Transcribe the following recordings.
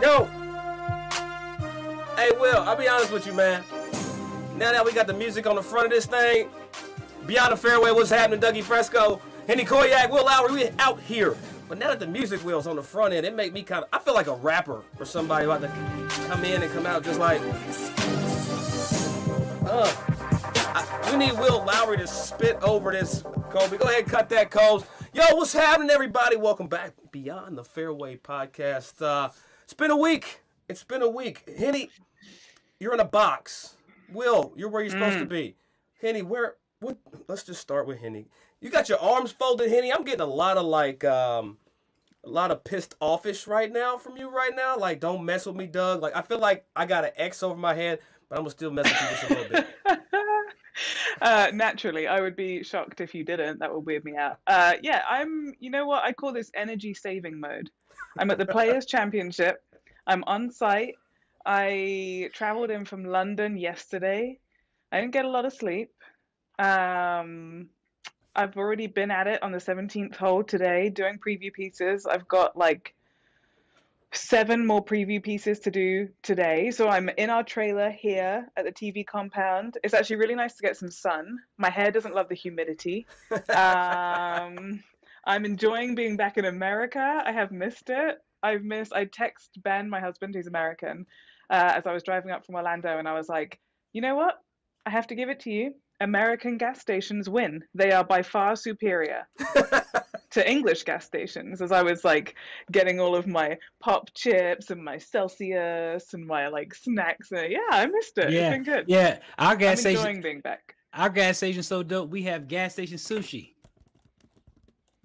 Yo! Hey, Will, I'll be honest with you, man. Now that we got the music on the front of this thing, Beyond the Fairway, what's happening, Dougie Fresco, Henni Koyack, Will Lowery, we out here. But now that the music wheel's on the front end, it make me kind of, I feel like a rapper or somebody about to come in and come out just like, uh, I, we need Will Lowery to spit over this, Kobe. Go ahead, cut that, Coles. Yo, what's happening, everybody? Welcome back, Beyond the Fairway podcast. Uh, it's been a week. It's been a week. Henni, you're in a box. Will, you're where you're supposed to be. Henni, where? What? Let's just start with Henni. You got your arms folded, Henni. I'm getting a lot of like, um, a lot of pissed offish right now from you right now. Like, don't mess with me, Doug. Like, I feel like I got an X over my head, but I'm gonna still mess with you just a little bit. uh, naturally, I would be shocked if you didn't. That would weird me out. Uh, yeah, I'm. You know what? I call this energy saving mode. I'm at the Players Championship. I'm on site. I traveled in from London yesterday. I didn't get a lot of sleep. Um, I've already been at it on the 17th hole today doing preview pieces. I've got like seven more preview pieces to do today. So I'm in our trailer here at the TV compound. It's actually really nice to get some sun. My hair doesn't love the humidity. Um, I'm enjoying being back in America. I have missed it. I've missed. I text Ben, my husband, who's American, uh, as I was driving up from Orlando, and I was like, you know what? I have to give it to you. American gas stations win. They are by far superior to English gas stations. As I was like getting all of my pop chips and my Celsius and my like snacks. And, yeah, I missed it. Yeah, it's been good. yeah. Our gas I'm station, enjoying being back. our gas station's so dope. We have gas station sushi.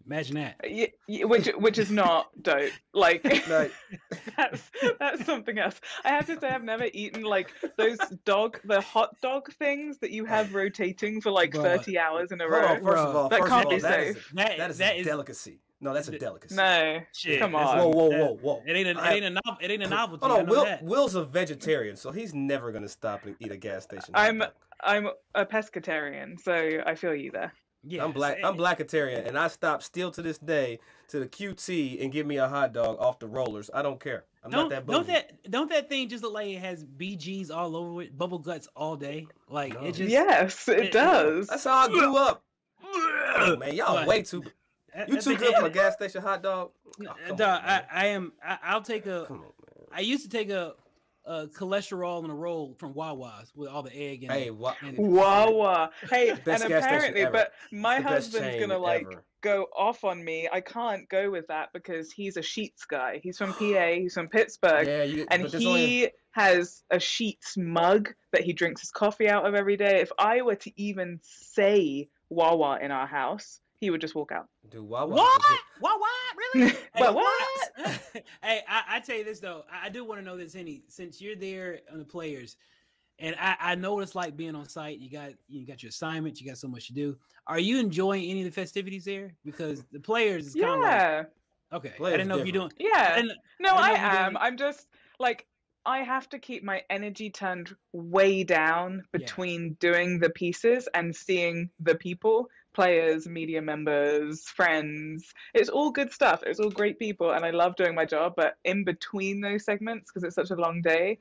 Imagine that. Y- y- which which is not dope. Like Right. that's that's something else. I have to say I've never eaten like those dog the hot dog things that you have rotating for like Bruh. thirty hours in a row. on, first of all, That first can't of all, be that is, safe. That- that is that a is- delicacy. No, that's a delicacy. No, Shit, come on. Whoa, whoa, whoa, whoa. It ain't a, I- it ain't a novel. It ain't a novelty. Hold on, Will, that. Will's a vegetarian, so he's never gonna stop and eat a gas station. I'm. I'm a pescatarian, so I feel you there. Yeah, I'm black. it's- I'm blackitarian, and I stop still to this day to the QT and give me a hot dog off the rollers. I don't care. I'm Don't not that don't that don't that thing just look like it has BGs all over it, bubble guts all day? Like No. it just yes, it it- does. That's how I grew up. Oh, man, y'all But- way too. that- You too good for a gas station hot dog. Oh, come dog, on. I, I am. I, I'll take a. Come on, man. I used to take a, a cholesterol in a roll from Wawa's with all the egg and Hey, what? and- Wawa. Hey, and Best gas station apparently, but my The husband's gonna like ever. go off on me. I can't go with that because he's a Sheets guy. He's from PA. He's from Pittsburgh. Yeah, you. and he only- has a Sheets mug that he drinks his coffee out of every day. If I were to even say Wawa in our house, he would just walk out. Dude, why? What? What? What? Really? But Hey, I, I tell you this though. I, I do want to know this, Henni. Since you're there on the players, and I, I know what it's like being on site. You got you got your assignments. You got so much to do. Are you enjoying any of the festivities there? Because the players is kind of like Yeah, okay. I Players didn't know if you're doing. different. I yeah. No, I I am. don't- I'm just like I have to keep my energy turned way down Yeah. between doing the pieces and seeing the people, players, media members, friends. It's all good stuff. It's all great people and I love doing my job, but in between those segments because it's such a long day,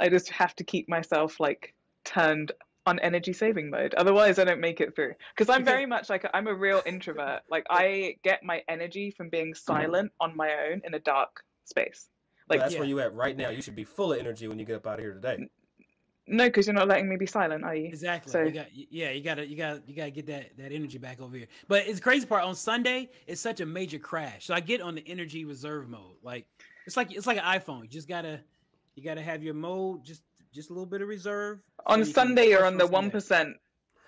I just have to keep myself like turned on energy saving mode. Otherwise, I don't make it through. Because I'm very much like I'm a real introvert. Like I get my energy from being silent on my own in a dark space. Like, Like, that's yeah. where you at right now. You should be full of energy when you get up out of here today. No, because you're not letting me be silent, are you? Exactly. So- you got yeah, you gotta you gotta you gotta get that that energy back over here. But it's crazy part on Sunday, it's such a major crash. So I get on the energy reserve mode. Like it's like it's like an iPhone. You just gotta you gotta have your mode just just a little bit of reserve. so On you can Sunday, you're on the one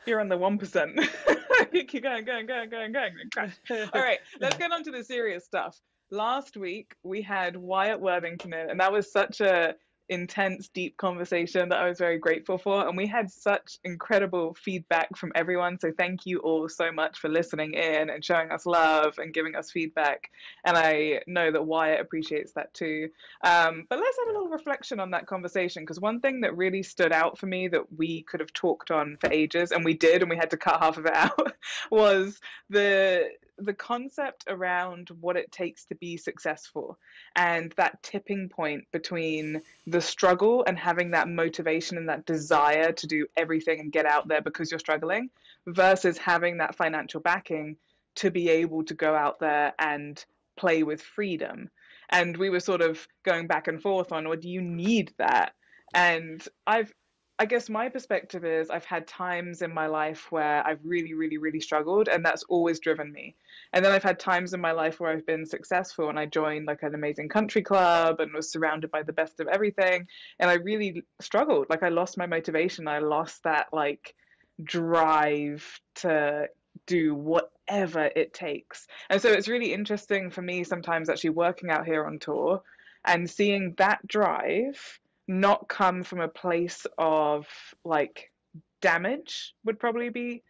You're on the one percent. Keep going, going, going, going, going. Crash. All right, let's get on to the serious stuff. Last week we had Wyatt Worthington in, and that was such a intense, deep conversation that I was very grateful for. And we had such incredible feedback from everyone. So thank you all so much for listening in and showing us love and giving us feedback. And I know that Wyatt appreciates that too. Um, but let's have a little reflection on that conversation because one thing that really stood out for me that we could have talked on for ages, and we did, and we had to cut half of it out, was the the concept around what it takes to be successful and that tipping point between the struggle and having that motivation and that desire to do everything and get out there because you're struggling versus having that financial backing to be able to go out there and play with freedom. And we were sort of going back and forth on, well, do you need that? And I've I guess my perspective is I've had times in my life where I've really, really, really struggled, and that's always driven me. And then I've had times in my life where I've been successful and I joined like an amazing country club and was surrounded by the best of everything. And I really struggled. Like I lost my motivation. I lost that like drive to do whatever it takes. And so it's really interesting for me sometimes actually working out here on tour and seeing that drive not come from a place of like damage would probably be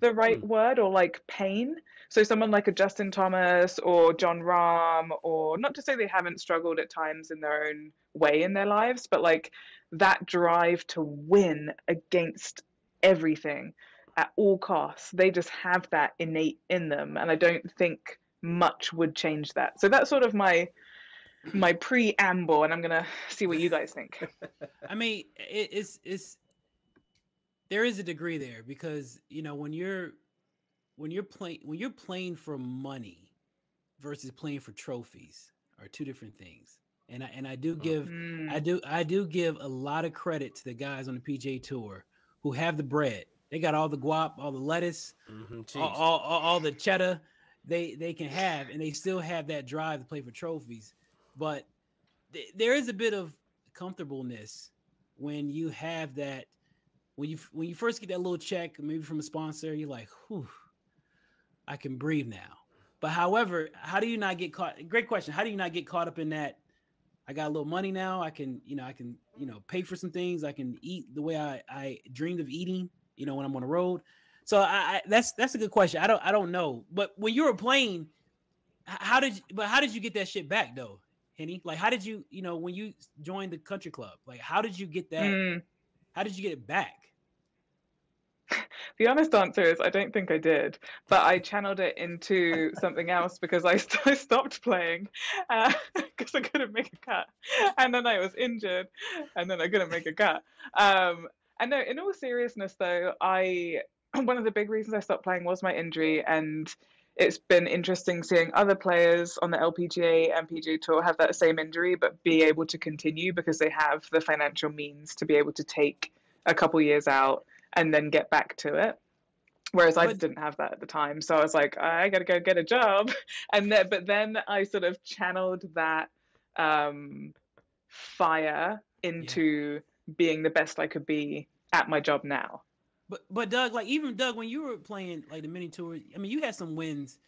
the right mm. word or like pain. So someone like a Justin Thomas or Jon Rahm or not to say they haven't struggled at times in their own way in their lives, but like that drive to win against everything at all costs. They just have that innate in them and I don't think much would change that. So that's sort of my my preamble, and I'm gonna see what you guys think. I mean, it, it's it's there is a degree there because you know when you're when you're playing when you're playing for money versus playing for trophies are two different things. And I and I do give mm. I do I do give a lot of credit to the guys on the PGA Tour who have the bread. They got all the guap, all the lettuce, mm-hmm, all, all, all, all the cheddar they they can have, and they still have that drive to play for trophies. But th- there is a bit of comfortableness when you have that. When you when you first get that little check, maybe from a sponsor, you're like, "Whew, I can breathe now." But however, how do you not get caught? Great question. How do you not get caught up in that? I got a little money now. I can, you know, I can, you know, pay for some things. I can eat the way I, I dreamed of eating, you know, when I'm on the road. So I, I that's that's a good question. I don't I don't know. But when you were playing, how did you, but how did you get that shit back though? Henni? Like, how did you, you know, when you joined the country club, like, how did you get that? Mm. How did you get it back? The honest answer is I don't think I did, but I channeled it into something else because I, st- I stopped playing because uh, I couldn't make a cut, and then I was injured, and then I couldn't make a cut. Um, and no, in all seriousness, though, I one of the big reasons I stopped playing was my injury, and it's been interesting seeing other players on the LPGA and PGA Tour have that same injury, but be able to continue because they have the financial means to be able to take a couple years out and then get back to it. Whereas I didn't have that at the time, so I was like, I gotta go get a job, and then but then I sort of channeled that um, fire into yeah. being the best I could be at my job now. But but Doug, like even Doug, when you were playing like the mini tour, I mean, you had some wins.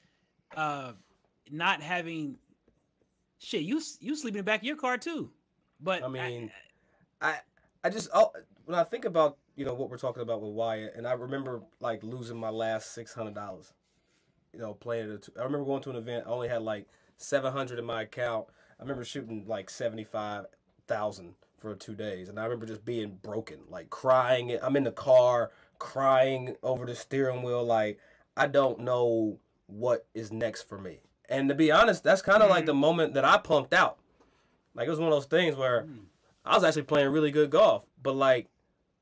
Uh, not having shit, you you sleep in the back of your car too. But I mean, I I, I just oh, when I think about you know what we're talking about with Wyatt, and I remember like losing my last six hundred dollars. You know, playing it. I remember going to an event. I only had like seven hundred in my account. I remember shooting like seventy five thousand for two days, and I remember just being broken, like crying. I'm in the car crying over the steering wheel like I don't know what is next for me. And to be honest, that's kind of mm. like the moment that I punked out. Like it was one of those things where mm. I was actually playing really good golf, but like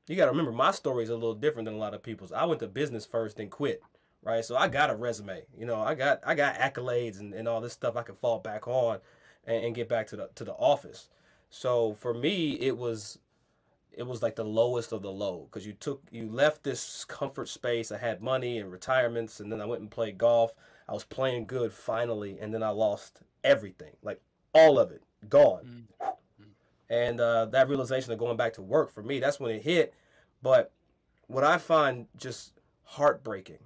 you got to remember my story is a little different than a lot of people's. I went to business first and quit, right? So I got a resume. You know, I got I got accolades and, and all this stuff I could fall back on and, and get back to the to the office. So for me, it was it was like the lowest of the low because you took you left this comfort space. I had money and retirements, and then I went and played golf. I was playing good finally, and then I lost everything, like all of it, gone. Mm-hmm. And uh, that realization of going back to work for me, that's when it hit. But what I find just heartbreaking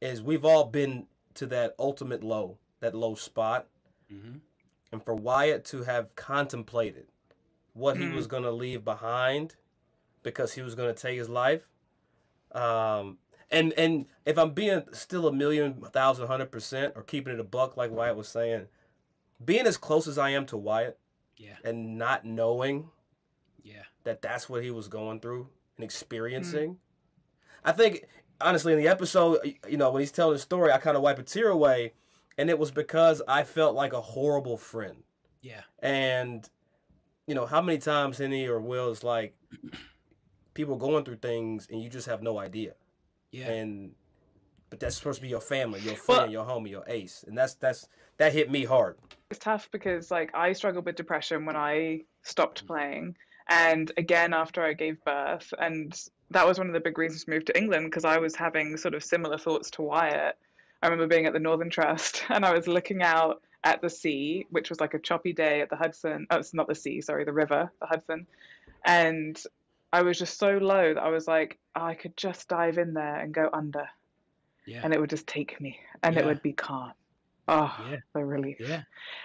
is we've all been to that ultimate low, that low spot. Mm-hmm. And for Wyatt to have contemplated what he was mm. going to leave behind because he was going to take his life. Um, and and if I'm being still a million, thousand, hundred percent, or keeping it a buck, like Wyatt was saying, being as close as I am to Wyatt, yeah, and not knowing, yeah, that that's what he was going through and experiencing, mm. I think honestly in the episode, you know, when he's telling the story, I kind of wipe a tear away and it was because I felt like a horrible friend. Yeah. And you know how many times Henni or Will is like people going through things and you just have no idea. Yeah. And but that's supposed to be your family, your friend, Well- your homie, your ace, and that's that's that hit me hard. it's tough because like I struggled with depression when I stopped mm-hmm. playing, and again after I gave birth, and that was one of the big reasons to move to England because I was having sort of similar thoughts to Wyatt. I remember being at the Northern Trust and I was looking out at the sea, which was like a choppy day at the Hudson. Oh, it's not the sea, sorry, the river, the Hudson, and I was just so low that I was like, oh, I could just dive in there and go under, Yeah. and it would just take me, and it would be calm. Oh, Yeah. the relief Yeah.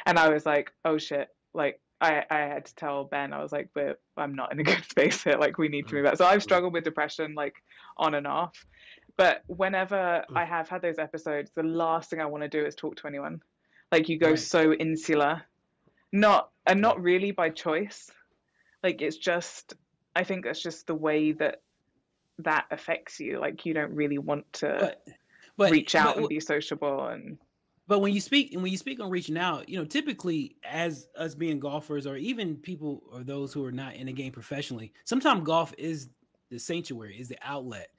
and I was like, oh shit, like I, I had to tell Ben, I was like, but I'm not in a good space here. Like we need to mm. move out. So I've struggled with depression like on and off. But whenever I have had those episodes, the last thing I want to do is talk to anyone. Like you go Right. so insular. Not and not really by choice. Like it's just I think that's just the way that that affects you. Like you don't really want to But but reach out but, and be sociable and but when you speak and when you speak on reaching out, you know, typically as us being golfers or even people or those who are not in the game professionally, sometimes golf is the sanctuary, is the outlet.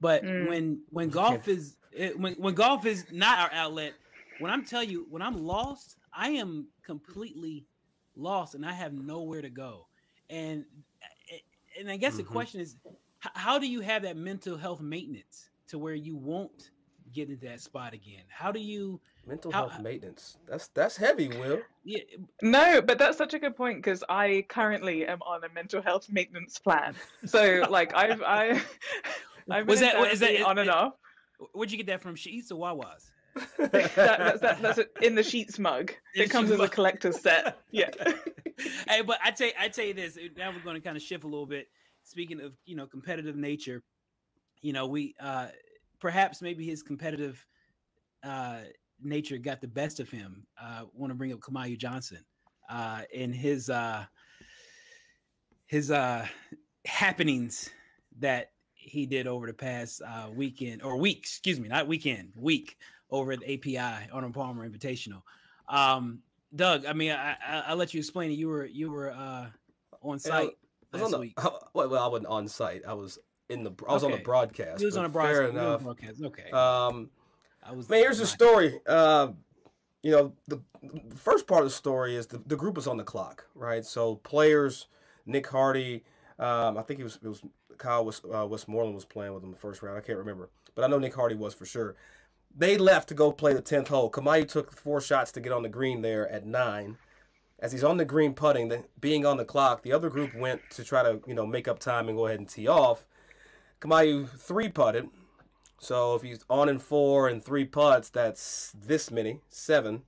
But Mm. when when golf is it, when when golf is not our outlet, when I'm telling you when I'm lost, I am completely lost and I have nowhere to go. And and I guess the Mhm. question is how do you have that mental health maintenance to where you won't get into that spot again? How do you Mental How- health maintenance. That's that's heavy, Will. yeah, No, but that's such a good point because I currently am on a mental health maintenance plan. So like I've I I've been Was that- is that- therapy on and off. where'd you get that from? Sheets or Wawas? That, that's that, that's it in the sheets mug. It comes as a collector's set. Yeah. hey, but I tell you, I tell you this. Now we're going to kind of shift a little bit. Speaking of you know competitive nature, you know we uh perhaps maybe his competitive uh nature got the best of him. Uh want to bring up Kamaiu Johnson uh in his uh his uh happenings that he did over the past uh weekend or week, excuse me, not weekend, week over at API Arnold Palmer Invitational. Um Doug, I mean, I, I I'll let you explain it. You were you were uh on site I was last on the, week. well, well, I wasn't on site. I was in the. I was on the broadcast. He was on a but Fair was on a enough. broadcast. Okay. Um, I was. man, here's the story. Uh, you know, the, the first part of the story is the, the group was on the clock, right? So players, Nick Hardy, um, I think it was it was Kyle was uh, Westmoreland was playing with him the first round. I can't remember, but I know Nick Hardy was for sure. They left to go play the tenth hole. Kamaiu took four shots to get on the green there at nine. As he's on the green putting, the, being on the clock, the other group went to try to you know make up time and go ahead and tee off. Kamaiu three putted. So if he's on in four and three putts, that's this many, seven.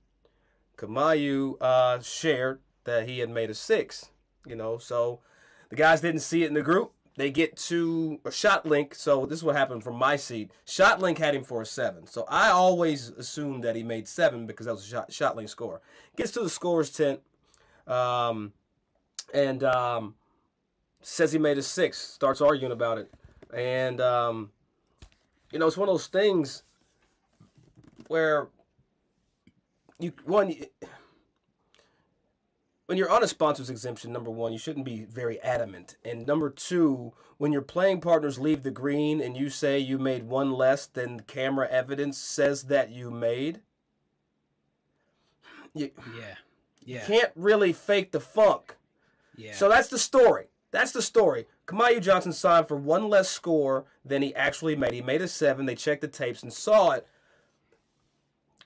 Kamaiu uh, shared that he had made a six. You know, so the guys didn't see it in the group. They get to a shot link. So this is what happened from my seat. Shot link had him for a seven. So I always assumed that he made seven because that was a shot, shot link score. Gets to the scores tent, um, and um, says he made a six. Starts arguing about it, and um, you know it's one of those things where you one when you're on a sponsors exemption number one you shouldn't be very adamant and number two when your playing partners leave the green and you say you made one less than camera evidence says that you made you Yeah. Yeah. can't really fake the funk Yeah. so that's the story. That's the story. Kamaiu Johnson signed for one less score than he actually made. He made a seven. They checked the tapes and saw it.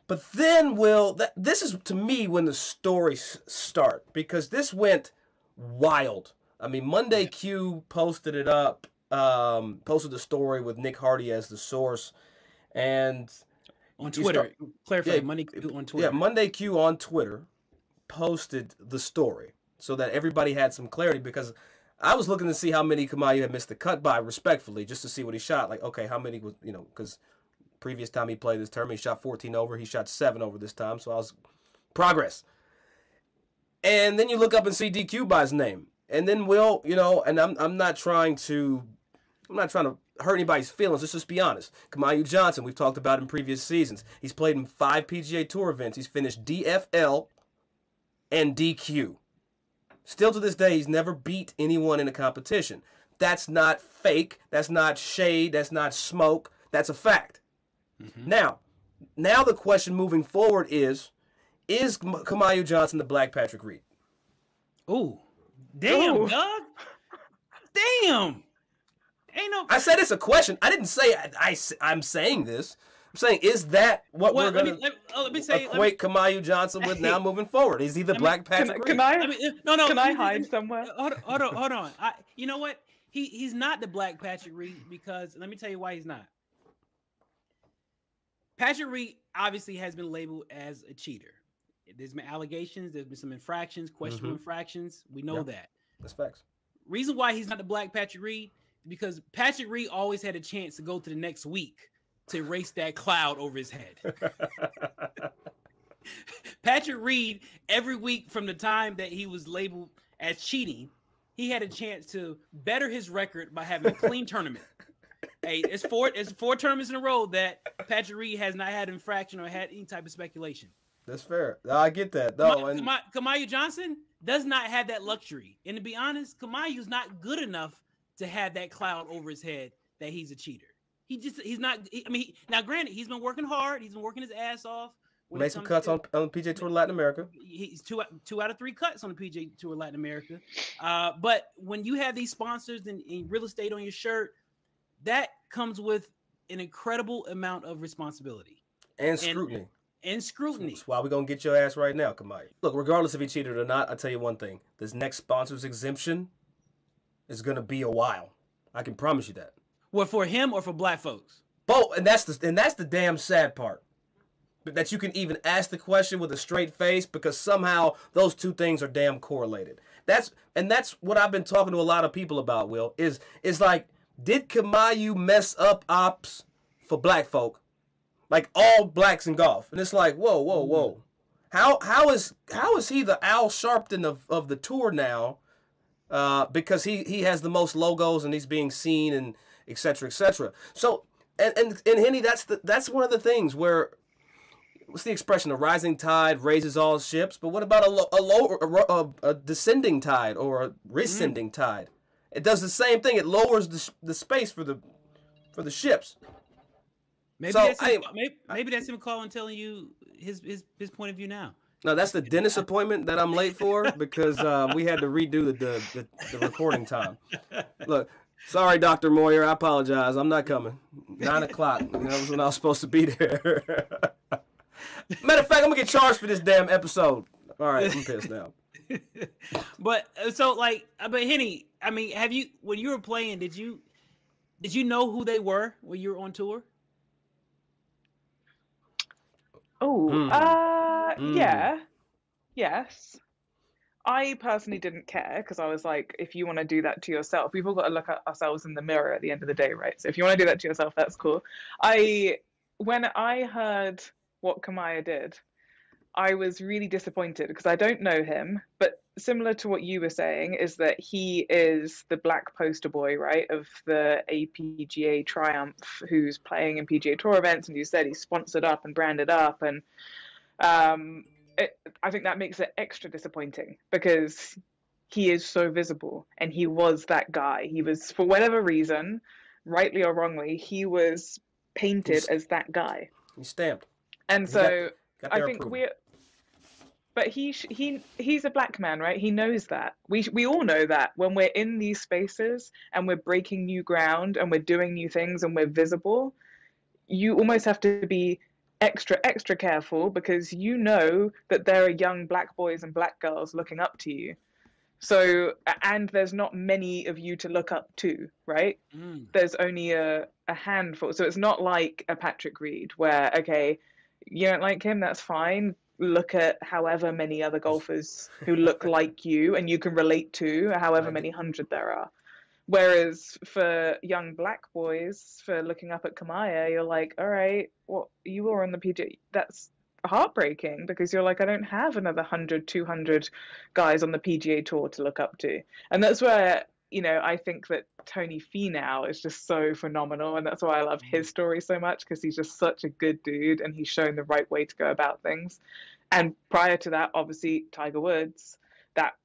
But then, Will, that, this is to me when the stories start because this went wild. I mean, Monday Q posted it up, um, posted the story with Nick Hardy as the source, and on Twitter, clarify Yeah, money on Twitter. yeah, Monday Q on Twitter posted the story so that everybody had some clarity because I was looking to see how many Kamaiu had missed the cut by respectfully just to see what he shot. Like, okay, how many was, you know, because previous time he played this tournament, he shot 14 over. He shot 7 over this time. So I was progress. And then you look up and see DQ by his name. And then Will, you know, and I'm, I'm not trying to I'm not trying to hurt anybody's feelings. Let's just be honest. Kamaiu Johnson, we've talked about in previous seasons. He's played in five PGA Tour events. He's finished DFL and DQ. Still to this day, he's never beat anyone in a competition. That's not fake. That's not shade. That's not smoke. That's a fact. Mm-hmm. Now, now the question moving forward is: Is Kamaiu Johnson the Black Patrick Reed? Ooh, damn, Ooh. Doug. Damn. Ain't no. I said it's a question. I didn't say I, I am saying this. I'm saying is that what well, we're gonna let me, let, oh, let me say, equate let me, Kamaiu Johnson with now moving forward? Is he the Black me, Patrick? Can, can I? I mean, no, no. Can I hide somewhere? Hold on, hold on. Hold on. I, you know what? He he's not the Black Patrick Reed because let me tell you why he's not. Patrick Reed obviously has been labeled as a cheater. There's been allegations. There's been some infractions, questionable mm-hmm. infractions. We know yep. that. That's facts. Reason why he's not the Black Patrick Reed because Patrick Reed always had a chance to go to the next week to erase that cloud over his head. Patrick Reed, every week from the time that he was labeled as cheating, he had a chance to better his record by having a clean tournament. Hey, it's four it's four tournaments in a row that Patrick Reed has not had infraction or had any type of speculation. That's fair. I get that though. and... Kamaiu Johnson does not have that luxury. And to be honest, Kamaiu's not good enough to have that cloud over his head that he's a cheater. He just he's not. He, I mean, he, now granted, he's been working hard. He's been working his ass off. Made some cuts to, on on PGA Tour Latin America. He's two two out of three cuts on the PGA Tour Latin America. Uh, but when you have these sponsors and, and real estate on your shirt, that comes with an incredible amount of responsibility and scrutiny. And, and scrutiny. That's why we're gonna get your ass right now, Kamai. Look, regardless if he cheated or not, I'll tell you one thing: this next sponsors exemption is gonna be a while. I can promise you that. What for him or for black folks? Both, and that's the and that's the damn sad part. That you can even ask the question with a straight face because somehow those two things are damn correlated. That's and that's what I've been talking to a lot of people about. Will is is like, did Kamaiu mess up ops for black folk, like all blacks in golf? And it's like, whoa, whoa, whoa. How how is how is he the Al Sharpton of, of the tour now? uh, because he he has the most logos and he's being seen and etc. etc. So and and and Henni, that's the that's one of the things where what's the expression? A rising tide raises all ships. But what about a low, a low a, a, descending tide or a rescinding mm. tide? It does the same thing. It lowers the, the space for the for the ships. Maybe so, that's him, I, maybe, maybe that's him calling, telling you his his his point of view now. No, that's the dentist appointment that I'm late for because uh, we had to redo the, the, the, the recording time. Look, sorry, Doctor Moyer, I apologize. I'm not coming. Nine o'clock. You know, was when I was supposed to be there. Matter of fact, I'm gonna get charged for this damn episode. All right, I'm pissed now. But uh, so like, uh, but Henni, I mean, have you when you were playing? Did you did you know who they were when you were on tour? Oh, mm. uh mm. yeah, yes. I personally didn't care because I was like, if you want to do that to yourself, we've all got to look at ourselves in the mirror at the end of the day, right? So if you want to do that to yourself, that's cool. I, when I heard what Kamaiu did, I was really disappointed because I don't know him, but similar to what you were saying, is that he is the black poster boy, right, of the APGA Triumph, who's playing in PGA Tour events, and you said he's sponsored up and branded up, and um, it, I think that makes it extra disappointing because he is so visible and he was that guy. He was, for whatever reason, rightly or wrongly, he was painted he's, as that guy. He's stamped. And so got, got I think we're. But he he he's a black man, right? He knows that. We we all know that when we're in these spaces and we're breaking new ground and we're doing new things and we're visible, you almost have to be extra extra careful because you know that there are young black boys and black girls looking up to you so and there's not many of you to look up to right mm. there's only a, a handful so it's not like a patrick reed where okay you don't like him that's fine look at however many other golfers who look like you and you can relate to however many hundred there are Whereas for young black boys, for looking up at Kamaiu, you're like, all right, well, you were on the PGA. That's heartbreaking because you're like, I don't have another 100, 200 guys on the PGA Tour to look up to. And that's where, you know, I think that Tony Finau is just so phenomenal, and that's why I love his mm. story so much because he's just such a good dude, and he's shown the right way to go about things. And prior to that, obviously Tiger Woods, that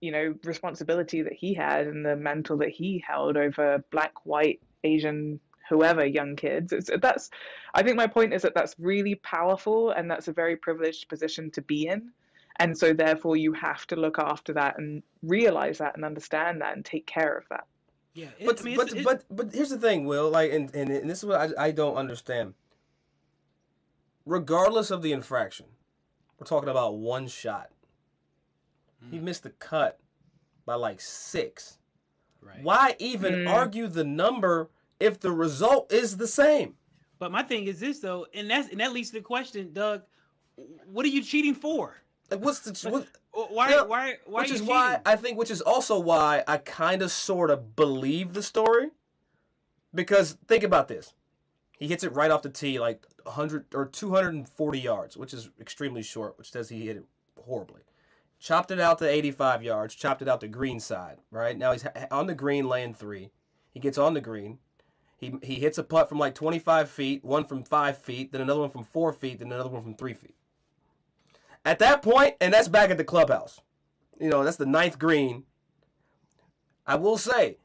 you know responsibility that he had and the mantle that he held over black, white, Asian, whoever young kids. It's, that's, I think my point is that that's really powerful, and that's a very privileged position to be in and so therefore you have to look after that and realize that and understand that and take care of that Yeah, it- But I mean, but it's- but but here's the thing, Will. Like, and and, and this is what I I don't understand. Regardless of the infraction, we're talking about one shot. He missed the cut by like six. right. Why even Mm. argue the number if the result is the same? But my thing is this though, and that's and that leads to the question, Doug. What are you cheating for? Like, what's the what, Why? Yeah, why? Why? which is you why? I think, which is also why I kind of sort of believe the story. Because think about this, he hits it right off the tee, like 100 or 240 yards, which is extremely short, which says he hit it horribly. Chopped it out to 85 yards, chopped it out the green side. Right now he's on the green, laying three. He gets on the green. He he hits a putt from like 25 feet, one from five feet, then another one from four feet, then another one from three feet. At that point, and that's back at the clubhouse. You know, that's the ninth green. I will say,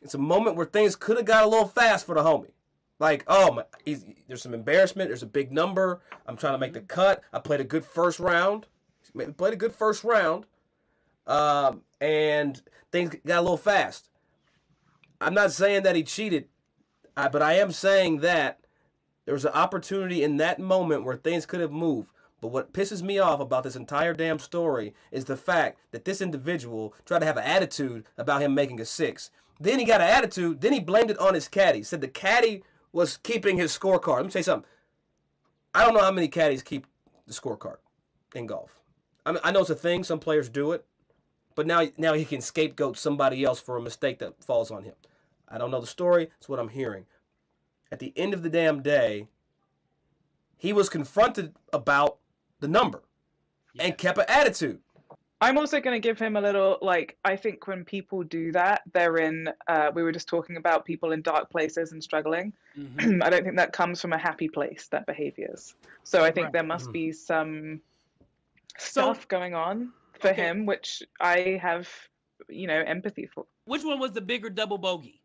it's a moment where things could have got a little fast for the homie. Like, oh, my, he's, there's some embarrassment. There's a big number. I'm trying to make the cut. I played a good first round. Played a good first round, um, and things got a little fast. I'm not saying that he cheated, but I am saying that there was an opportunity in that moment where things could have moved. But what pisses me off about this entire damn story is the fact that this individual tried to have an attitude about him making a six. Then he got an attitude. Then he blamed it on his caddy. Said the caddy was keeping his scorecard. Let me tell you something. I don't know how many caddies keep the scorecard in golf. I, mean, I know it's a thing. Some players do it, but now now he can scapegoat somebody else for a mistake that falls on him. I don't know the story. It's what I'm hearing. At the end of the damn day, he was confronted about the number and kept an attitude. I'm also going to give him a little like I think when people do that, they're in. Uh, we were just talking about people in dark places and struggling. Mhm. I don't think that comes from a happy place. That behaviors. So I think Right. there must Mhm. be some So- stuff going on for Okay. him, which I have, you know, empathy for. Which one was the bigger double bogey?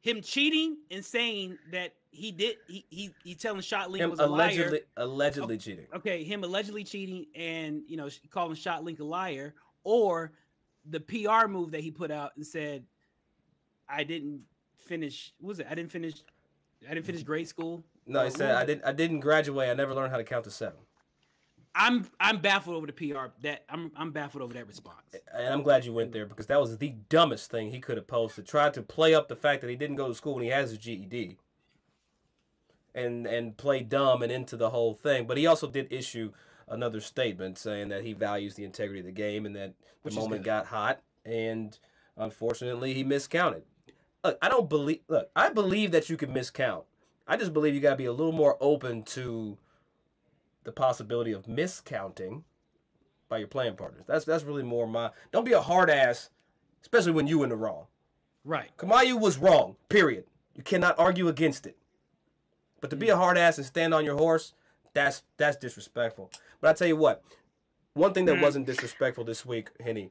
Him cheating and saying that he did. He he, he telling Shot Link Him was a liar. allegedly allegedly cheating. okay, him allegedly cheating and you know calling Shot Link a liar, or the PR move that he put out and said, "I didn't finish. What was it? I didn't finish. I didn't finish grade school." No, he said I didn't I didn't graduate. I never learned how to count to seven. I'm I'm baffled over the PR. That I'm I'm baffled over that response. And I'm glad you went there because that was the dumbest thing he could have posted. Tried to play up the fact that he didn't go to school when he has his GED. And and play dumb and into the whole thing. But he also did issue another statement saying that he values the integrity of the game and that the Which is moment good. got hot and unfortunately he miscounted. Look, I don't believe look, I believe that you can miscount. I just believe you gotta be a little more open to the possibility of miscounting by your playing partners. That's that's really more my. Don't be a hard ass, especially when you in the wrong. Right. Kamaiu was wrong. Period. You cannot argue against it. But to be a hard ass and stand on your horse, that's that's disrespectful. But I tell you what, one thing that Mm. wasn't disrespectful this week, Henni,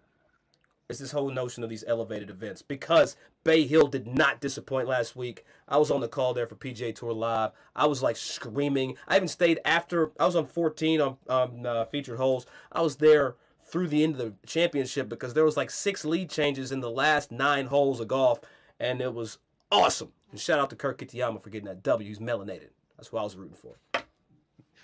is this whole notion of these elevated events. Because Bay Hill did not disappoint last week. I was on the call there for PGA Tour Live. I was like screaming. I even stayed after. I was on 14 on um, uh, featured holes. I was there through the end of the championship because there was like six lead changes in the last nine holes of golf, and it was awesome. And shout out to Kurt Kitayama for getting that W. He's melanated. That's what I was rooting for.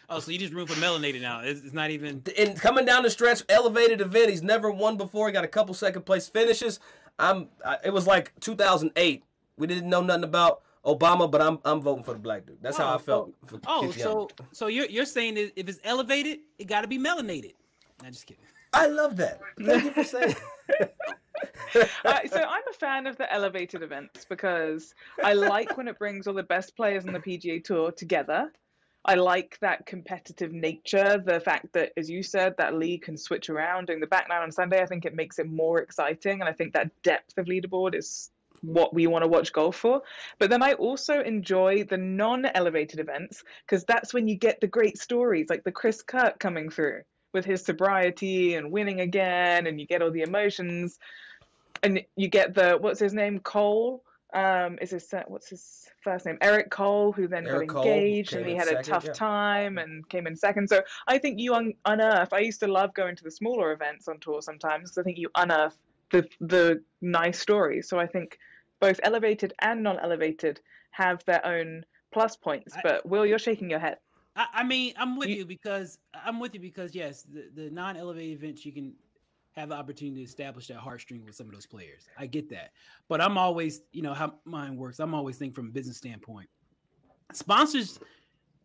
Oh, so you just room for melanated now? It's, it's not even. And coming down the stretch, elevated event. He's never won before. He got a couple second place finishes. I'm. I, it was like 2008. We didn't know nothing about Obama, but I'm I'm voting for the black dude. That's how I Oh, felt. For Oh, so so you're you're saying if it's elevated, it got to be melanated? Not just kidding. I love that. Thank you for saying. uh, so I'm a fan of the elevated events because I like when it brings all the best players on the PGA Tour together. I like that competitive nature, the fact that, as you said, that league can switch around doing the back nine on Sunday. I think it makes it more exciting, and I think that depth of leaderboard is what we want to watch golf for. But then I also enjoy the non-elevated events because that's when you get the great stories, like the Chris Kirk coming through with his sobriety and winning again, and you get all the emotions, and you get the what's his name Cole. Um, is his what's his first name? Eric Cole, who then Eric got engaged came and he had second, a tough yeah. time and came in second. So I think you un- unearth. I used to love going to the smaller events on tour sometimes because I think you unearth the the nice stories. So I think both elevated and non-elevated have their own plus points. I- But Will, you're shaking your head. I, I mean, I'm with You- you because I'm with you because yes, the, the non-elevated events you can have the opportunity to establish that heartstring with some of those players. I get that, but I'm always, you know, how mine works. I'm always thinking from a business standpoint. Sponsors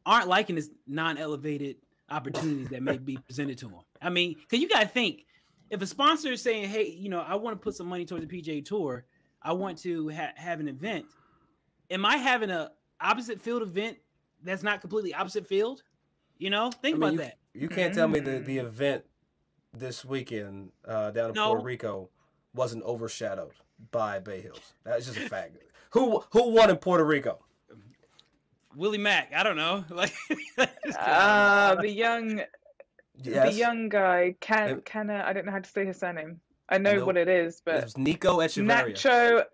aren't liking this non-elevated opportunities that may be presented to them. I mean, because you got to think if a sponsor is saying, "Hey, you know, I want to put some money towards the PGA Tour. I want to ha- have an event." Am I having a opposite field event that's not completely opposite field? You know, think I mean, about you, that. You can't tell me the, Mm. the event this weekend uh, down in No. Puerto Rico wasn't overshadowed by Bay Hills. That's just a fact. who who won in Puerto Rico? Willie Mack. I don't know. Like, Uh, the young Yes. the young guy can It- can I don't know how to say his surname. I know Nope. what it is, it but was Nico Echavarria. Nacho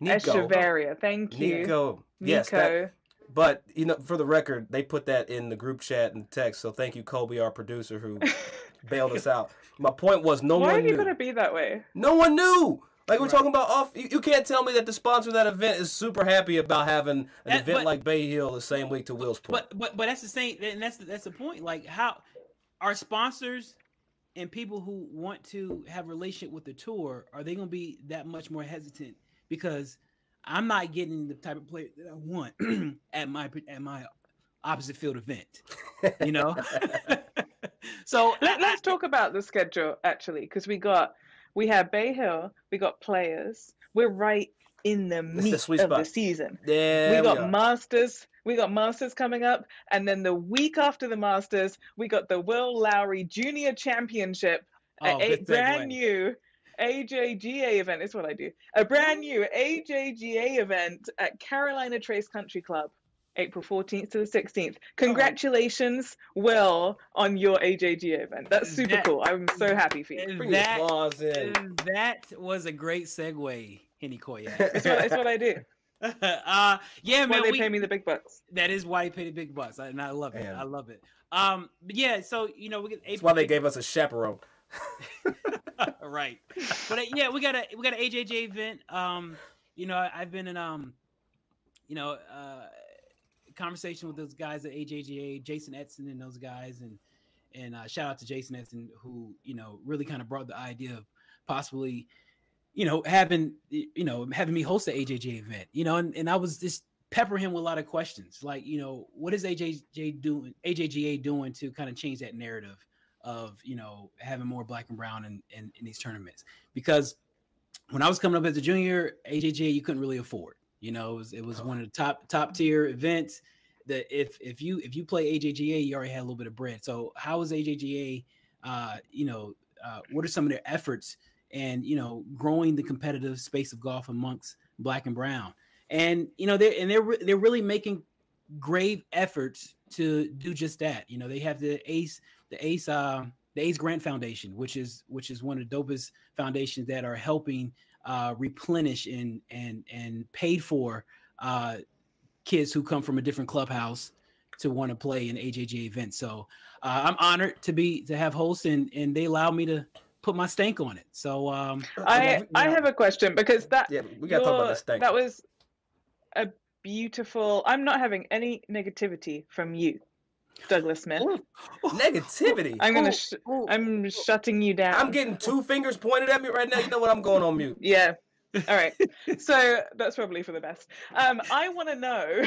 Nico. Echavarria. Thank you, Nico. Yes, that, Nico. But you know, for the record, they put that in the group chat and text. So thank you, Kobe, our producer, who bailed us out. My point was, no one knew Why are you gonna be that way? No one knew. Like we're Right. talking about off. You, you can't tell me that the sponsor of that event is super happy about having an That- event but- like Bay Hill the same week to Will's point. but but but that's the same, and that's the, that's the point. Like, how are sponsors and people who want to have a relationship with the tour are they going to be that much more hesitant because I'm not getting the type of player that I want at my at my opposite field event. You know. so Let, I- let's talk about the schedule actually, because we got we have Bay Hill, we got players. We're right in the the meat sweet of the season. yeah, we we got are. Masters. We got Masters coming up, and then the week after the Masters, we got the Will Lowery Junior Championship, Oh, a, a brand segue. new AJGA event. Is what I do. A brand new AJGA event at Carolina Trace Country Club, April 14th to the 16th. Congratulations, Will, on your AJGA event. That's super That- cool. I'm so happy for you. Bring that, applause in. that was a great segue, Henni Koyack. It's what, it's what I do. uh, yeah, Why man. they we- pay me the big bucks. That is why he paid the big bucks, and I love it. Man. I love it. Um, but yeah, so you know we get That's why they gave us a chaperone. right. But uh, yeah, we got a we got an AJJ event. Um, you know, I, I've been in um, you know, uh, conversation with those guys at AJGA, Jason Edson and those guys, and and uh, shout out to Jason Edson who you know really kind of brought the idea of possibly, you know, having you know having me host the AJJ event. You know, and and I was just pepper him with a lot of questions like you know what is AJJ doing AJGA doing to kind of change that narrative of you know having more black and brown in, in, in these tournaments. Because when I was coming up as a junior AJGA you couldn't really afford you know it was, it was one of the top top tier events that if if you if you play AJGA you already had a little bit of bread. So how is AJGA uh you know uh, what are some of their efforts and you know growing the competitive space of golf amongst black and brown? And you know they're and they're re- they're really making grave efforts to do just that. You know, they have the ACE the ACE uh, the ACE Grant Foundation, which is which is one of the dopest foundations that are helping uh, replenish and and and paid for uh, kids who come from a different clubhouse to want to play in AJJ events. So uh, I'm honored to be to have hosts and and they allow me to put my stank on it. So um, I you I have a question because that Yeah, we gotta talk about your- this thing. That was a beautiful. I'm not having any negativity from you, Douglas Smith. Negativity. I'm gonna. Sh- ooh. I'm shutting you down. I'm getting two fingers pointed at me right now. You know what? I'm going on mute. Yeah. All right. so that's probably for the best. Um, I want to know.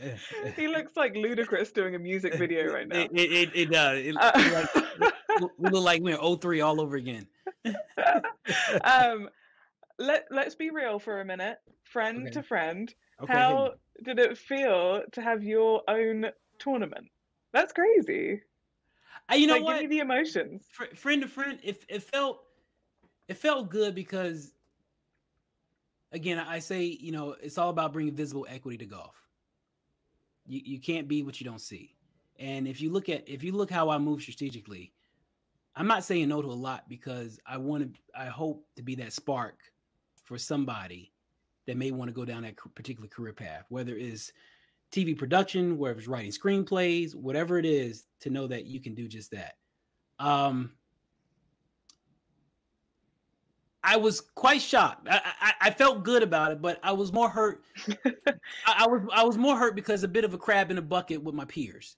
he looks like Ludacris doing a music video right now. It, it, it, it does. It, Uh, it like, we look like we're 03 all over again. um, let Let's be real for a minute, friend Okay. to friend. Okay, How did it feel to have your own tournament? That's crazy. Uh, you know like, what? give me the emotions. Fr- friend to friend, it, it felt it felt good because again, I say, you know, it's all about bringing visible equity to golf. You you can't be what you don't see. And if you look at if you look how I move strategically, I'm not saying no to a lot because I want to I hope to be that spark for somebody that may want to go down that particular career path, whether it's TV production, whether it's writing screenplays, whatever it is, to know that you can do just that. Um, I was quite shocked. I, I, I, felt good about it, but I was more hurt. I, I, was I was more hurt because a bit of a crab in a bucket with my peers,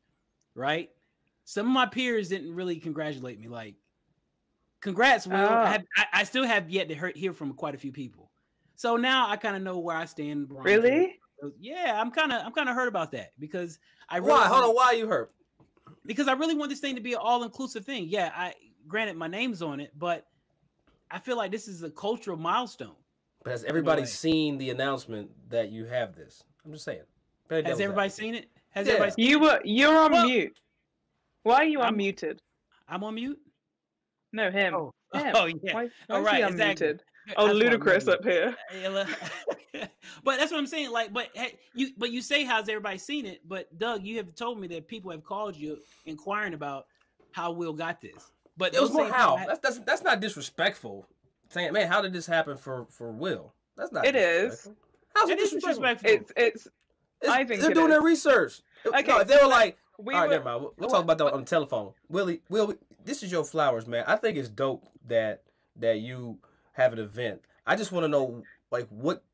right? Some of my peers didn't really congratulate me. Like, congrats, Will. Oh. I, have, I, still have yet to hear, hear from quite a few people. So now I kind of know where I stand. Really? Yeah, I'm kind of I'm kind of hurt about that because I really why hold on why are you hurt? Because I really want this thing to be an all inclusive thing. Yeah, I granted my name's on it, but I feel like this is a cultural milestone. But has everybody seen the announcement that you have this? I'm just saying. Has everybody seen it? Has yeah. everybody? you were you're on well, mute. Why are you I'm, unmuted? I'm on mute. No, him. Oh, him. oh yeah. Why, why oh, right, exactly. Oh, that's ludicrous up here. but that's what I'm saying. Like, but hey, you, but you say, "How's everybody seen it?" But Doug, you have told me that people have called you inquiring about how Will got this. But it was more how. That's, that's that's not disrespectful. Saying, man, how did this happen for for Will? That's not. It is. How's it, it disrespectful? It's it's. it's I think they're doing is. their research. Okay, no, if they were like, we all right, were, never mind. We'll, we'll talk about that on the telephone. Willie, Will, this is your flowers, man. I think it's dope that that you have an event. I just want to know, like, what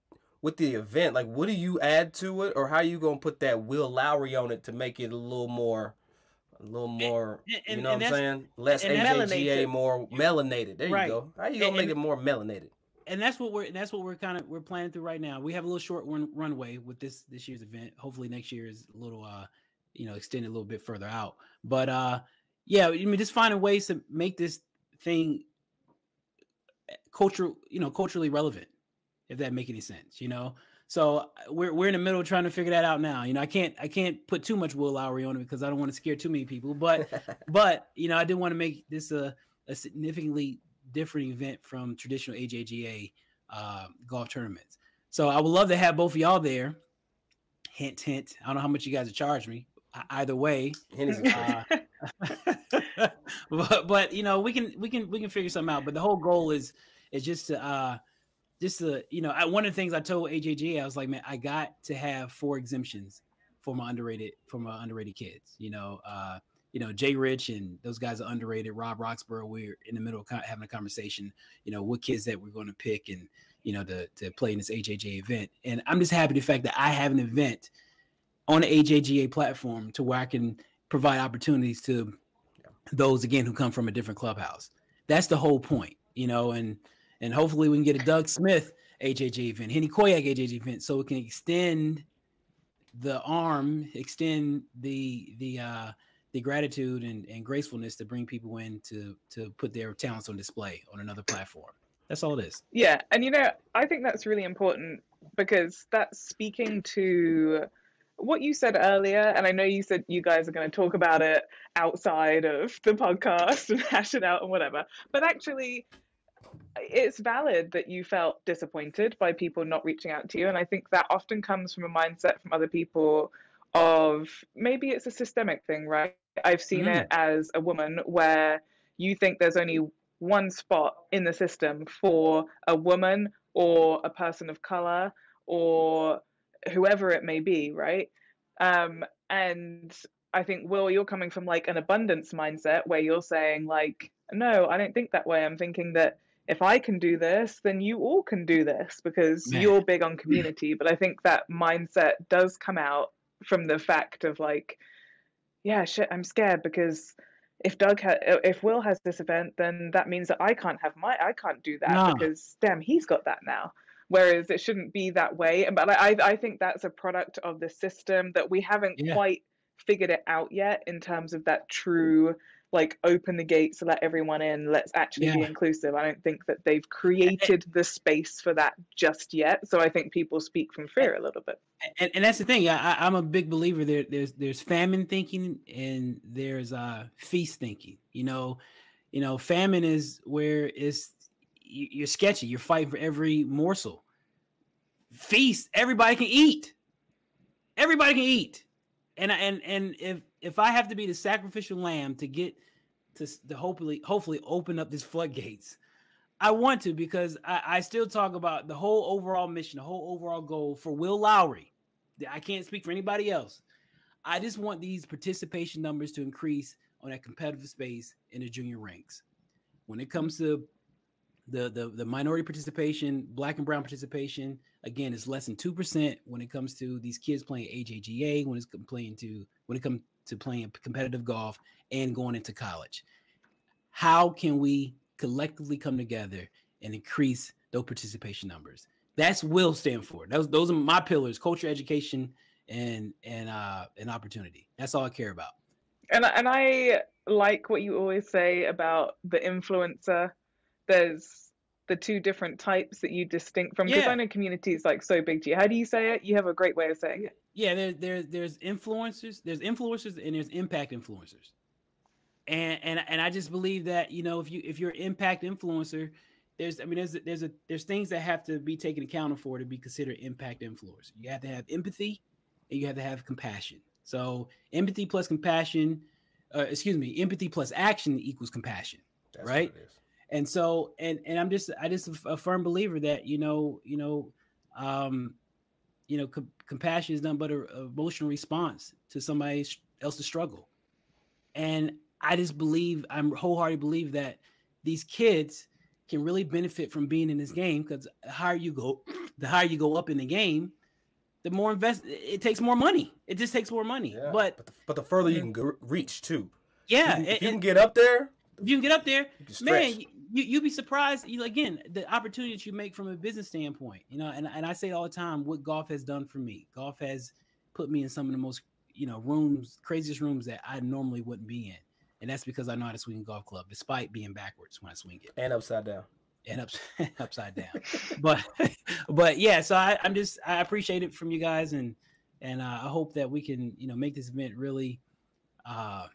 with the event, like, what do you add to it, or how are you gonna put that Will Lowery on it to make it a little more a little more, and, and, you know what I'm saying? Less AJGA, more melanated. There right. you go. How are you gonna make it more melanated? And that's what we're that's what we're kind of we're planning through right now. We have a little short run, runway with this this year's event. Hopefully next year is a little uh you know extended a little bit further out. But uh yeah, I mean just finding ways to make this thing cultural, you know, culturally relevant, if that make any sense, you know. So uh, we're we're in the middle of trying to figure that out now. You know, I can't I can't put too much Will Lowery on it because I don't want to scare too many people. But but you know, I did want to make this a, a significantly different event from traditional AJGA uh, golf tournaments. So I would love to have both of y'all there. Hint, hint. I don't know how much you guys would charge me. Either way, uh, but but you know we can we can we can figure something out. But the whole goal is is just to uh, just to you know I, one of the things I told AJG I was like man I got to have four exemptions for my underrated for my underrated kids. You know uh you know Jay Rich and those guys are underrated. Rob Roxborough we're in the middle of having a conversation you know what kids that we're going to pick and you know to to play in this AJJ event. And I'm just happy the fact that I have an event on the AJGA platform to where I can provide opportunities to those again who come from a different clubhouse that's the whole point you know and and hopefully we can get a Doug Smith AJJ event, Henni Koyack AJJ event, so we can extend the arm, extend the the uh the gratitude and, and gracefulness to bring people in to to put their talents on display on another platform. That's all it is. Yeah, and you know, I think that's really important because that's speaking to what you said earlier, and I know you said you guys are going to talk about it outside of the podcast and hash it out and whatever, but actually, it's valid that you felt disappointed by people not reaching out to you. And I think that often comes from a mindset from other people of maybe it's a systemic thing, right? I've seen mm. it as a woman where you think there's only one spot in the system for a woman or a person of color or whoever it may be, right? Um, and I think, Will, you're coming from like an abundance mindset where you're saying, like, no, I don't think that way. I'm thinking that if I can do this, then you all can do this because Man. you're big on community. But I think that mindset does come out from the fact of like, yeah, shit, I'm scared because if Doug ha- if Will has this event, then that means that I can't have my I can't do that no. because damn, he's got that now. Whereas it shouldn't be that way. But I I think that's a product of the system that we haven't yeah. quite figured it out yet in terms of that true like open the gates, let everyone in, let's actually yeah. be inclusive. I don't think that they've created the space for that just yet. So I think people speak from fear a little bit. And, and that's the thing. I, am a big believer there. There's there's famine thinking and there's uh feast thinking. You know, you know, famine is where it's you're sketchy. You're fighting for every morsel. feast, everybody can eat. Everybody can eat. And and and if if I have to be the sacrificial lamb to get to, to hopefully hopefully open up these floodgates, I want to because I, I still talk about the whole overall mission, the whole overall goal for Will Lowery. I can't speak for anybody else. I just want these participation numbers to increase on that competitive space in the junior ranks. When it comes to the the, the minority participation, black and brown participation, again, it's less than two percent when it comes to these kids playing AJGA, when it's playing to when it comes to playing competitive golf and going into college. How can we collectively come together and increase those participation numbers? That's will stand for. Those those are my pillars: culture, education, and and uh and opportunity. That's all I care about. And and I like what you always say about the influencer. There's the two different types that you distinct from because Yeah. I know community is like so big to you. How do you say it? You have a great way of saying it. Yeah, there, there, there's influencers, there's influencers, and there's impact influencers. And and and I just believe that you know if you if you're an impact influencer, there's I mean there's there's a there's things that have to be taken account for to be considered impact influencers. You have to have empathy, and you have to have compassion. So empathy plus compassion, uh, excuse me, empathy plus action equals compassion. That's Right? What it is. and so and and i'm just i just a firm believer that you know you know um you know com- compassion is nothing but a, a emotional response to somebody else's struggle and i just believe i'm wholeheartedly believe that these kids can really benefit from being in this game because the higher you go the higher you go up in the game the more invest it takes more money it just takes more money Yeah. but but the, but the further you can go, reach too. yeah if you, if and- you can get up there, if you can get up there man. You you'd be surprised you again the opportunity that you make from a business standpoint you know and, and i say all the time what golf has done for me. Golf has put me in some of the most you know rooms craziest rooms that i normally wouldn't be in. And that's because i know how to swing a golf club despite being backwards when i swing it. And upside down. and ups, upside down. But but yeah so I, i'm just i appreciate it from you guys. And and uh, i hope that we can you know make this event really uh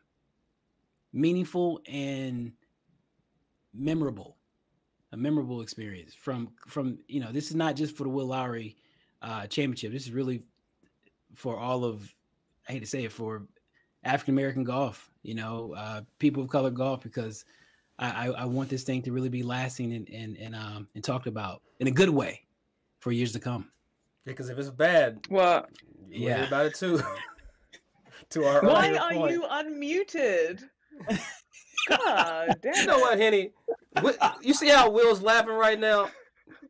meaningful and memorable a memorable experience from from you know this is not just for the will lowery uh championship this is really for all of i hate to say it for african american golf you know uh people of color golf because I, I I want this thing to really be lasting and and and um and talked about in a good way for years to come. Yeah, because if it's bad, What? you Yeah. about it too. to our Why are point. you unmuted? God damn You know what, Henni? You see how Will's laughing right now?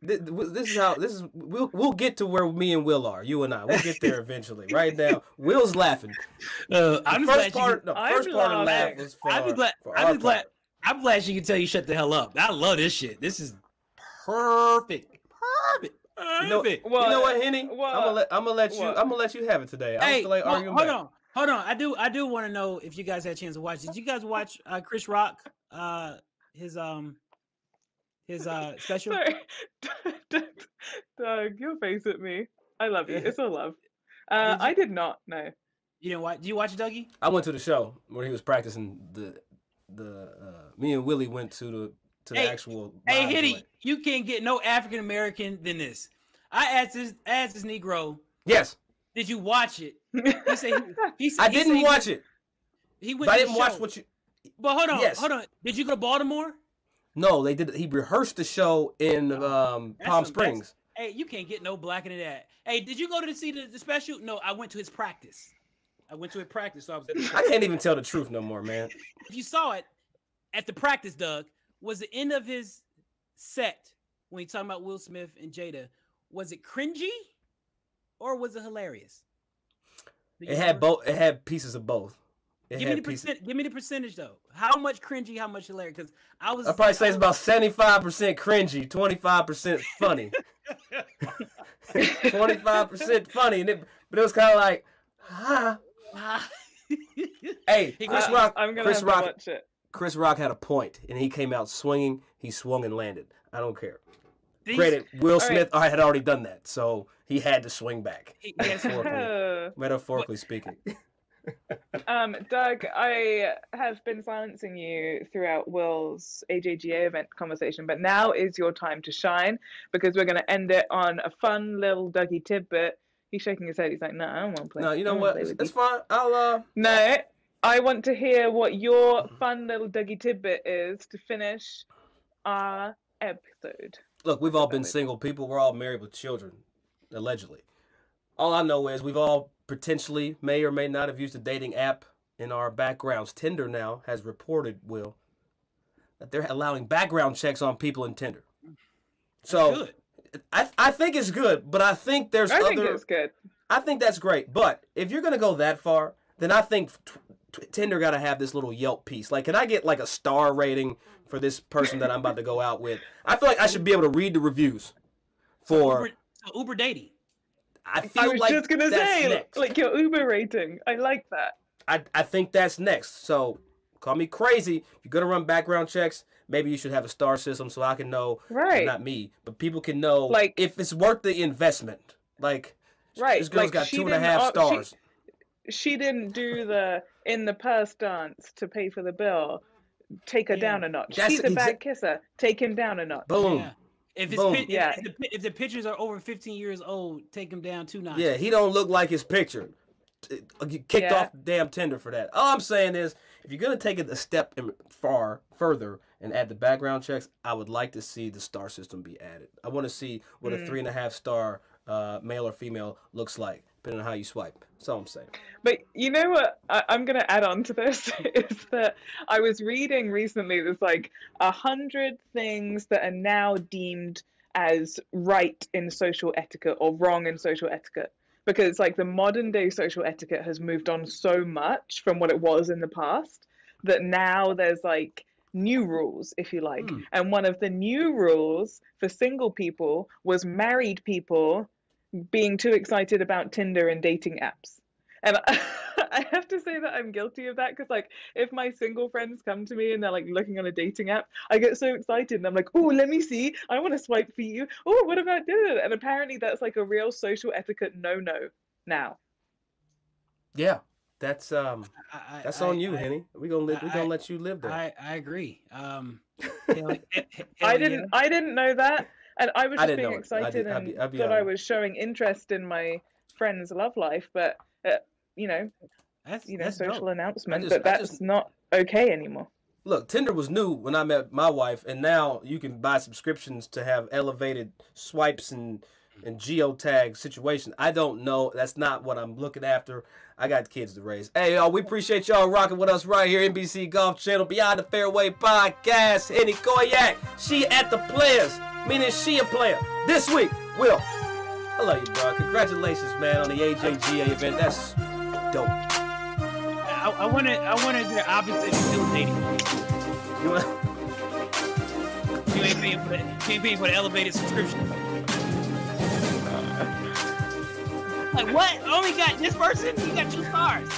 Th- th- This is how this is. We'll we'll get to where me and Will are. You and I. We'll get there eventually. Right now, Will's laughing. Uh, I'm first glad part, you. the I'm first part of laugh was for. I'm glad. for I'm our glad. part. I'm glad she can tell you shut the hell up. I love this shit. This is perfect. Perfect. You know, Perfect. you know what, Henni? What? I'm gonna let I'm gonna let you. What? I'm gonna let you have it today. I Hey, don't feel like hold, arguing hold back. on, hold on. I do, I do want to know if you guys had a chance to watch. Did you guys watch uh, Chris Rock? Uh, his um, his uh special. Sorry. Doug, your face at me. I love you. It's all love. Uh, Did you- I did not, no. You didn't watch? Did you watch Dougie? I went to the show where he was practicing the the. Uh, me and Willie went to the to the Hey, actual. Hey, live Hitty, joint. you can't get no African American than this. I asked this, asked this Negro, Yes, did you watch it? He said he, he said I he didn't he watch went- it, He went. but I didn't watch what you. But hold on, Yes. hold on. Did you go to Baltimore? No, they did. He rehearsed the show in um, Oh, Palm some- that's- Springs. Hey, you can't get no blacker than that. Hey, did you go to see the, the special? No, I went to his practice. I went to his practice. So I was at the I can't even tell the truth no more, man. if you saw it at the practice, Doug, was the end of his set when he talking about Will Smith and Jada, was it cringy or was it hilarious? Do It had both. It had pieces of both. It Give me the had percent. Give me the percentage though. How much cringy? How much hilarious? Because I was. I'd probably say it's about seventy-five percent cringy, twenty-five percent funny, twenty-five percent funny, and it, but it was kind of like, ah. Hey, Chris got- Rock. I'm gonna Chris Rock. watch it. Chris Rock had a point, and he came out swinging. He swung and landed. I don't care. These- Granted, Will. Smith I had already done that, so he had to swing back. he- he Metaphorically, metaphorically speaking. Um, Doug, I have been silencing you throughout Will's AJGA event conversation, but now is your time to shine because we're going to end it on a fun little Dougie tidbit. He's shaking his head. He's like, "No, I don't want to play." No, you know what? wanna play with It's you." fine. I'll uh. No, I want to hear what your fun little Dougie tidbit is to finish our episode. Look, we've all been single people. We're all married with children, allegedly. All I know is we've all potentially may or may not have used a dating app in our backgrounds. Tinder now has reported, Will, that they're allowing background checks on people in Tinder. So I, I think it's good, but I think there's I think other. it's good. I think that's great, but if you're gonna go that far, then I think t- t- Tinder got to have this little Yelp piece. Like, can I get like a star rating for this person that I'm about to go out with? I feel like I should be able to read the reviews for. Uber, so Uber dating. I feel I was like just gonna that's say, next. like your Uber rating. I like that. I I think that's next. So call me crazy. If you're gonna run background checks, maybe you should have a star system so I can know. Right. Not me, but people can know Like- if it's worth the investment. Like. Right, This girl's like, got two and a half two and a didn't half op- she- stars. She didn't do the in the purse dance to pay for the bill. Take her Yeah. down a notch. That's He's a exa- bad kisser. Take him down a notch. Boom. Yeah. If it's Boom. pi- if, Yeah. if, the, pi- if the pictures are over 15 years old, take them down two notches. Yeah, he don't look like his picture. Uh, Get kicked Yeah. off the damn Tinder for that. All I'm saying is, if you're gonna take it a step far further and add the background checks, I would like to see the star system be added. I want to see what a Mm. three and a half star uh, male or female looks like, depending on how you swipe. That's all I'm saying. But you know what? I, I'm going to add on to this is that I was reading recently. There's like a hundred things that are now deemed as right in social etiquette or wrong in social etiquette. Because like the modern day social etiquette has moved on so much from what it was in the past that now there's like new rules, if you like. Hmm. And one of the new rules for single people was married people being too excited about Tinder and dating apps. And I have to say that I'm guilty of that because, like, if my single friends come to me and they're like looking on a dating app, I get so excited and I'm like, oh, let me see. I want to swipe for you. Oh, what about this? And apparently, that's like a real social etiquette no no now. Yeah, that's um, I, I- that's I- on you, I, Henni. We gonna li- we I- gonna let you live there. I, I agree. Um, hell- he- he- I didn't. yeah. I didn't know that, and I was just didn't being it. I excited did- and be- I'll be thought I was showing interest in my friend's love life, but uh, you know, That's, you know, that's social dope. announcement. just- but that's just- not okay anymore. Look, Tinder was new when I met my wife, and now you can buy subscriptions to have elevated swipes and and geotag situation. I don't know. That's not what I'm looking after. I got kids to raise. Hey, y'all, we appreciate y'all rocking with us right here, NBC Golf Channel, Beyond the Fairway Podcast. Henni Koyack, she at the players, meaning she a player. This week, Will, I love you, bro. Congratulations, man, on the AJGA event. That's dope. I, I wanted, I wanted the opposite of still dating. You You ain't paying for the, you ain't paying for the elevated subscription. Like what? Oh my god, this person? You got two stars.